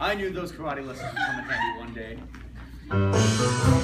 I knew those karate lessons would come in handy one day.